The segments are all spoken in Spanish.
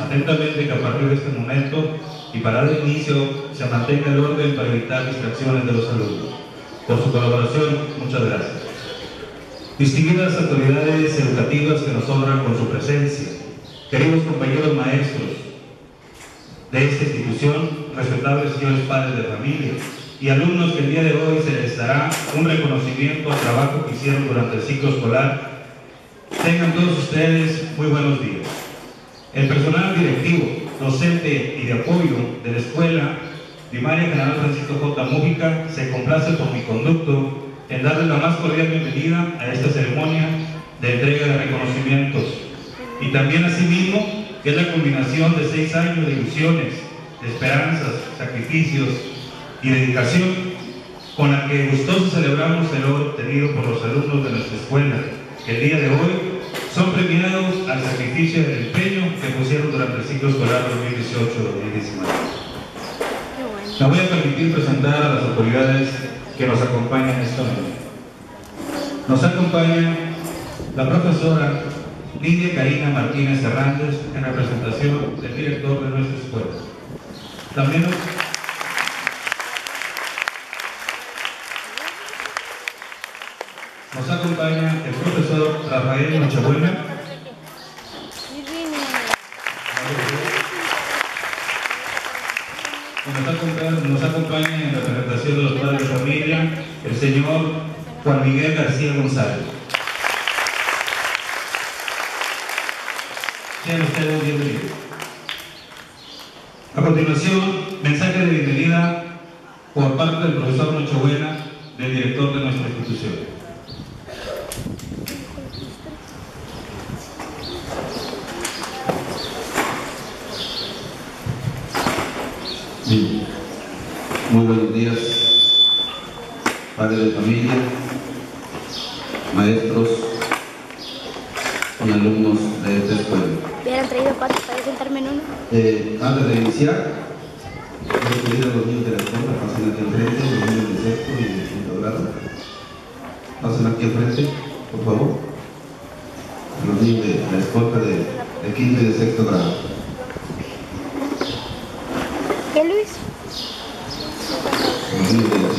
atentamente que a partir de este momento y para dar inicio se mantenga el orden para evitar distracciones de los alumnos. Por su colaboración, muchas gracias. Distinguidas autoridades educativas que nos honran con su presencia, queridos compañeros maestros, de esta institución, respetables señores padres de familia y alumnos que el día de hoy se les dará un reconocimiento al trabajo que hicieron durante el ciclo escolar. Tengan todos ustedes muy buenos días. El personal directivo, docente y de apoyo de la Escuela Primaria General Francisco J. Mújica se complace por mi conducto en darles la más cordial bienvenida a esta ceremonia de entrega de reconocimientos y también asimismo que es la culminación de seis años de ilusiones, esperanzas, sacrificios y dedicación, con la que gustosos celebramos el logro obtenido por los alumnos de nuestra escuela, que el día de hoy son premiados al sacrificio y al empeño que pusieron durante el ciclo escolar 2018-2019. Qué bueno. Me voy a permitir presentar a las autoridades que nos acompañan esta noche. Nos acompaña la profesora Lidia Karina Martínez Hernández en representación del director de nuestra escuela. También nos de los padres de familia el señor Juan Miguel García González. Sean ustedes bienvenidos. A continuación, mensaje de bienvenida por parte del profesor Nochebuena, del director de nuestra institución. Sí. Muy buenos días, padres de familia, maestros y alumnos de esta escuela. Hubieran traído patos para sentarme en uno. Eh, antes de iniciar, quiero pedir a los niños de la escuela, pasen aquí al frente, los niños de sexto y de quinto grado. Pasen aquí al frente, por favor. Los niños de la escuela de, de quinto y de sexto grado. ¿Qué, Luis? Los niños de chiquito,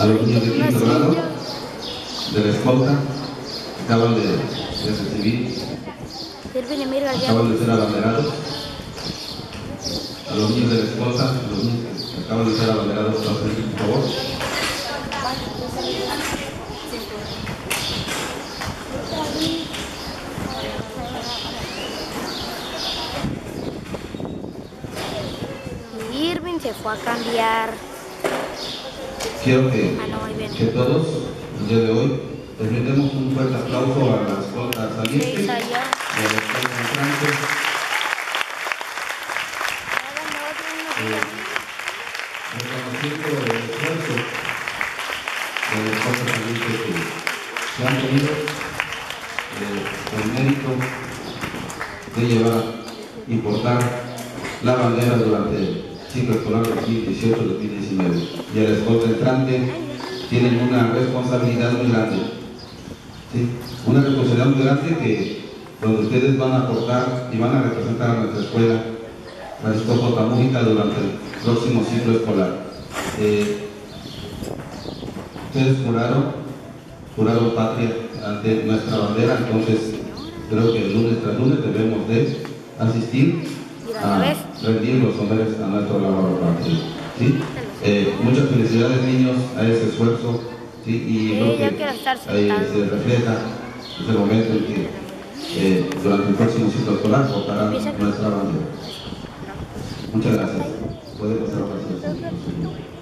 a los niños de quinto grado de la escolta acaban de, de recibir, acaban de ser abanderados. A los niños de la escolta, los niños que acaban de ser abanderados, por favor. Y Fue a cambiar. Quiero que, Ah, no, que todos, el día de hoy, les brindemos un fuerte aplauso a la escolta saliente Sí, ciclo escolar 2018-2019. Y el escolta entrante tienen una responsabilidad muy grande. ¿sí? Una responsabilidad muy grande que donde ustedes van a aportar y van a representar a nuestra escuela Francisco J. Mújica durante el próximo ciclo escolar. Eh, ustedes juraron, juraron patria ante nuestra bandera, entonces creo que lunes tras lunes debemos de asistir a. rendir los honores a nuestro labor. ¿sí? Eh, muchas felicidades niños a ese esfuerzo ¿sí? y yo que ahí sentado. se refleja ese momento en que eh, durante el próximo ciclo escolar portarán nuestra bandera. Muchas gracias. Puede pasar a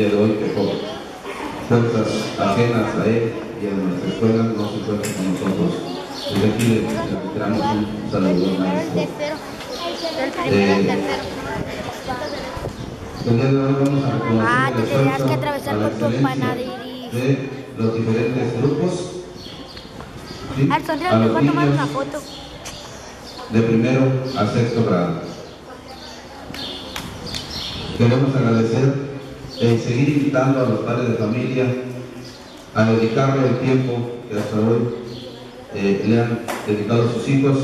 día de hoy que por fuerzas ajenas a él y a nuestra escuela no se encuentran con nosotros. Desde aquí le reiteramos un saludo maestro. Al Eh, tercero. El día de hoy vamos a reconocer Ah, te tenías que atravesar por tu panadería. de los diferentes grupos. ¿sí? Al sonreír A me los voy a tomar una foto. de primero a sexto grado. Queremos agradecer y seguir invitando a los padres de familia a dedicarle el tiempo que hasta hoy eh, le han dedicado a sus hijos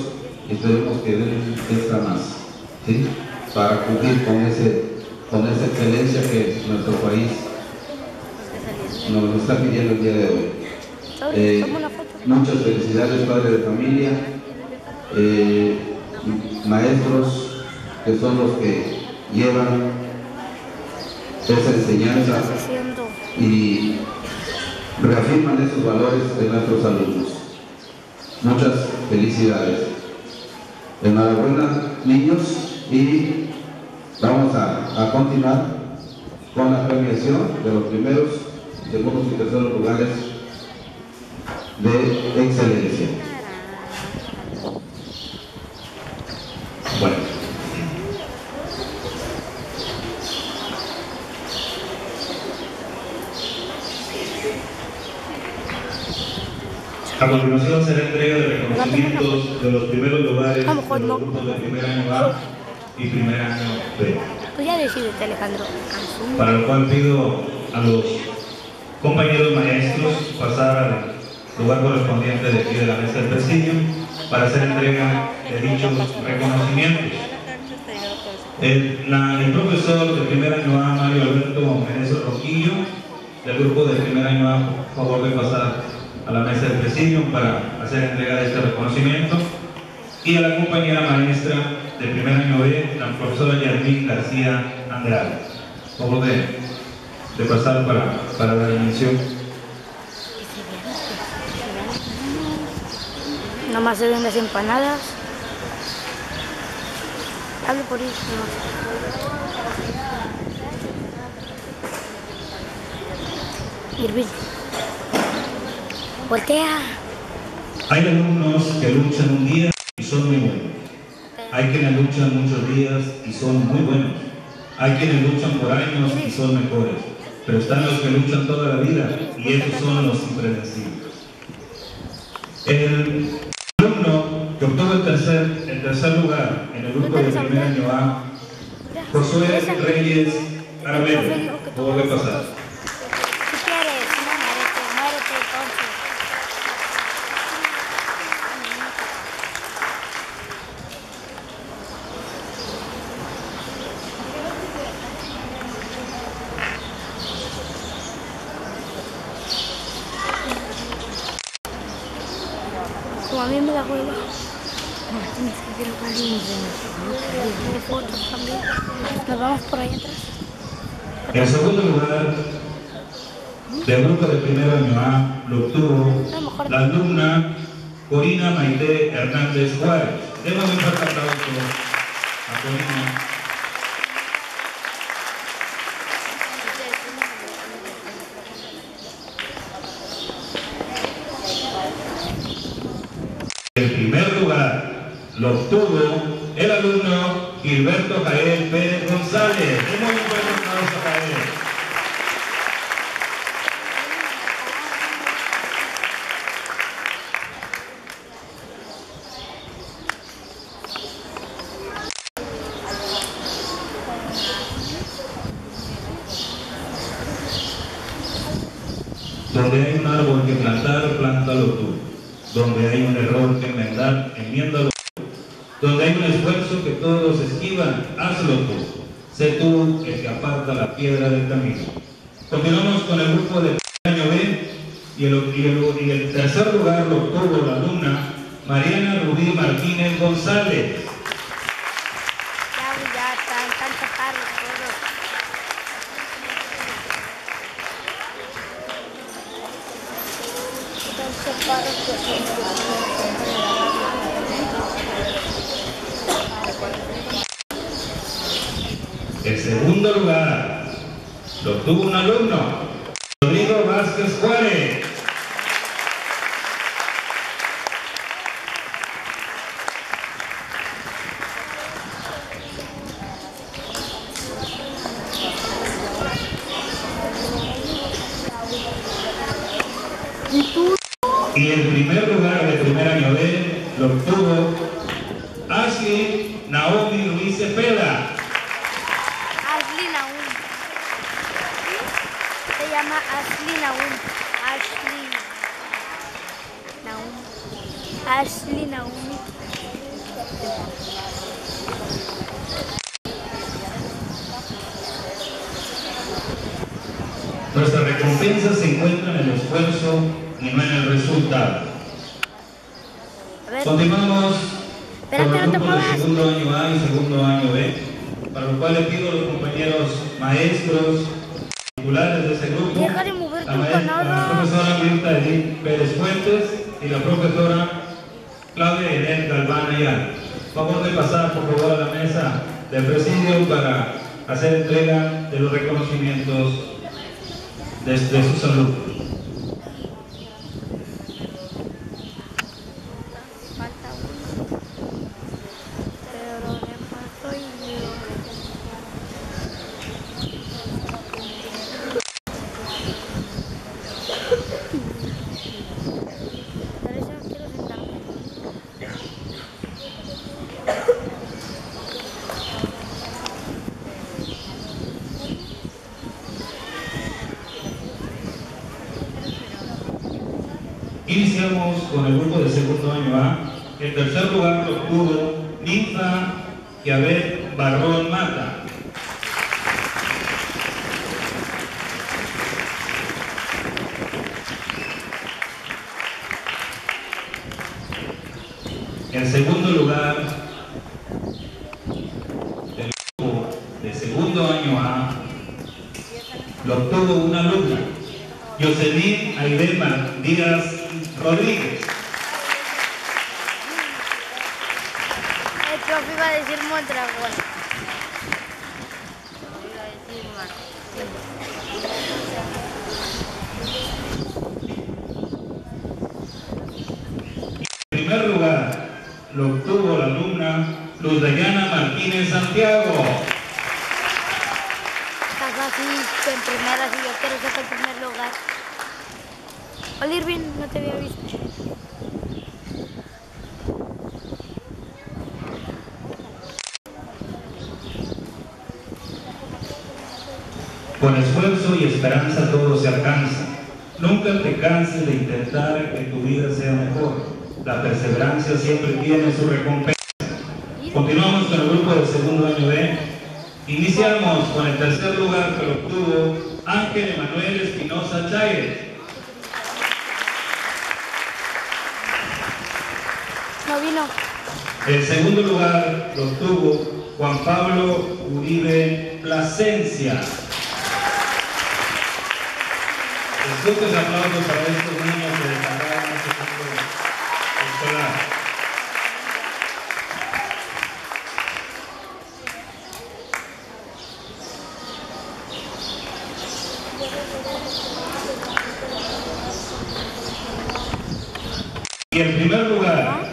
y esperemos que den extra más, ¿sí? Para cumplir con, ese, con esa excelencia que nuestro país nos está pidiendo el día de hoy. Eh, muchas felicidades, padres de familia, eh, maestros que son los que llevan esa enseñanza y reafirman esos valores de nuestros alumnos. Muchas felicidades. Enhorabuena, niños, y vamos a, a continuar con la premiación de los primeros, segundos y terceros lugares de excelencia. Bueno. A continuación será entrega de reconocimientos de los primeros lugares de los grupos de primer año A y primer año B. Tú ya decidiste, Alejandro. Para lo cual pido a los compañeros maestros pasar al lugar correspondiente de aquí de la mesa del presidio para hacer entrega de dichos reconocimientos. El, la- el profesor del primer año A, Mario Alberto Meneses Roquillo, del grupo del primer año A, por favor de pasar a la mesa del presidio para hacer entrega de este reconocimiento. Y a la compañera maestra del primer año B, la profesora Yasmín García Andrade. Favor de, de pasar para, para la dimensión. Nomás se ven las empanadas. Hable por eso. Irving. Voltea. Hay alumnos que luchan un día y son muy buenos. Hay quienes luchan muchos días y son muy buenos. Hay quienes luchan por años y son mejores. Pero están los que luchan toda la vida y esos son los impredecibles. El alumno que obtuvo el tercer, el tercer lugar en el grupo de primer año A, Josué Reyes. Por favor de pasar. Si quieres, no, muérete, muérete entonces. Como a mí me da hueva. No, tienes que alguien de fotos también. Nos vamos por ahí atrás. En segundo lugar, del grupo de primer año A, lo obtuvo la alumna Corina Maite Hernández Juárez. Démosle un fuerte aplauso a Corina. El primer lugar lo obtuvo el alumno Gilberto Jael Pérez González. Démosle un fuerte aplauso a Jael. Donde hay un árbol que plantar, plántalo tú. Donde hay un error que enmendar, enmiéndalo. Donde hay un esfuerzo que todos esquivan, hazlo tú. Sé tú el que aparta la piedra del camino. Continuamos con el grupo de año B y el, tercer lugar lo obtuvo la alumna Mariana Rubí Martínez González. Ya, ya están, están tapados todos. Están tapados El segundo lugar lo obtuvo un alumno, Rodrigo Vázquez Juárez. Y el primer lugar de primer año B lo obtuvo Ashley Naomi Luis Cepeda. Ashley Naum. Se llama Ashley Naum. Ashley Naum. Ashley Naomi. Nuestra recompensa se encuentra en el esfuerzo y no en el resultado. Continuamos Espérate, no los te grupos de muevas. segundo año A y segundo año B, para lo cual le pido a los compañeros maestros titulares de ese grupo, Deja de mover la, maestra- la profesora Mirta Edith Pérez Fuentes y la profesora Claudia Irene Galván Ayala. Favor de pasar por favor a la mesa del presidio para hacer entrega de los reconocimientos de, de sus alumnos. falta uno. Pero le faltó yo. Pero yo no quiero sentarme. Iniciamos con el grupo de segundo año A. El tercer lugar lo obtuvo Ninfa Yabet Barrón Mata. En segundo lugar, el grupo de segundo año A lo obtuvo una alumna, Jocelyn Aidema Díaz Rodríguez. El profe iba a decir En primer lugar, lo obtuvo la alumna Luz Dayana Martínez Santiago. Estás así en primera, si yo quiero ser el primer lugar. Hola Irving, no te había visto. Con esfuerzo y esperanza todo se alcanza. Nunca te canses de intentar que tu vida sea mejor. La perseverancia siempre tiene su recompensa. Continuamos con el grupo del segundo año B. Iniciamos con el tercer lugar que lo obtuvo Ángel Emanuel Espinosa Chávez. No vino. El segundo lugar lo obtuvo Juan Pablo Uribe Plasencia. Fuertes aplausos para estos niños este ciclo escolar. Y el primer lugar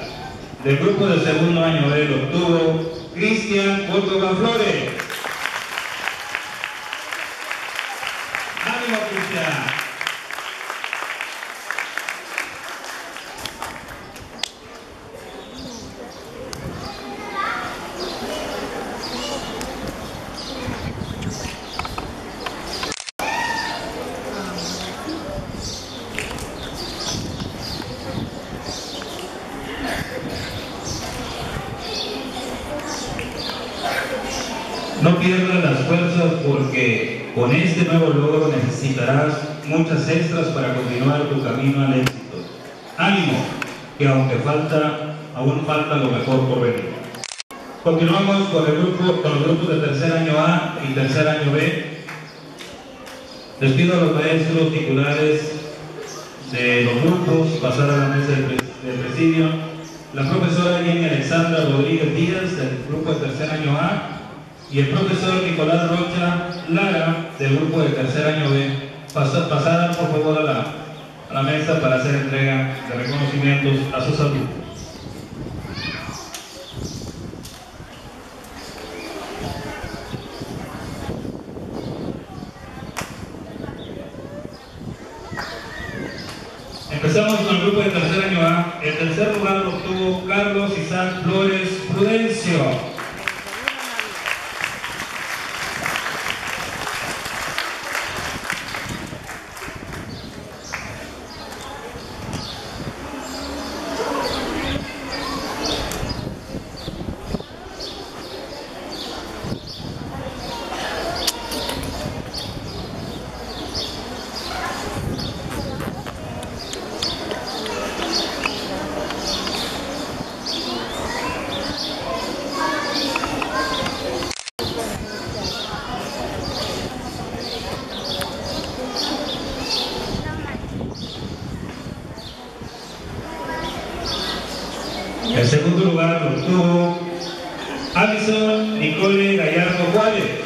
del grupo de segundo año lo obtuvo Cristian Córdoba Flores. ¡Ánimo, Cristian! No pierdas las fuerzas porque con este nuevo logro necesitarás muchas extras para continuar tu camino al éxito. Ánimo, que aunque falta, aún falta lo mejor por venir. Continuamos con, el grupo, con los grupos de tercer año A y tercer año B. Les pido a los maestros titulares de los grupos pasar a la mesa del presidio. La profesora Jenny Alexandra Rodríguez Díaz del grupo de tercer año A y el profesor Nicolás Rocha Lara del grupo de tercer año B pasar, por favor a la, a la mesa para hacer entrega de reconocimientos a sus alumnos. Empezamos con el grupo de tercer año A. El tercer lugar lo obtuvo Carlos Isaac Flores Prudencio. El segundo lugar lo obtuvo Alison Nicole Gallardo Juárez.